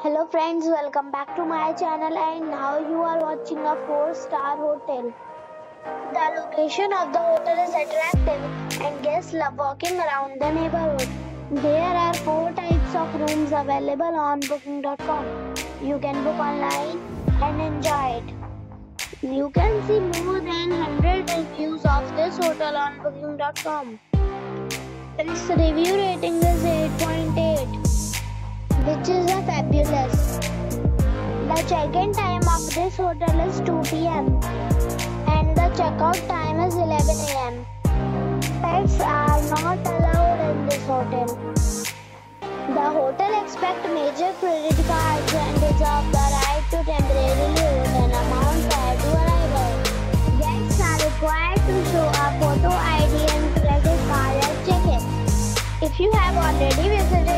Hello friends, welcome back to my channel and now you are watching a 4 star hotel. The location of the hotel is attractive and guests love walking around the neighborhood. There are 4 types of rooms available on booking.com. You can book online and enjoy it. You can see more than 100 reviews of this hotel on booking.com. Its review rating is 8.8 which is a fabulous. The check-in time of this hotel is 2 p.m. and the checkout time is 11 a.m. Pets are not allowed in this hotel. The hotel expects major credit cards and reserve the right to temporarily hold an amount prior to arrival. Guests are required to show a photo ID and credit card at check-in. If you have already visited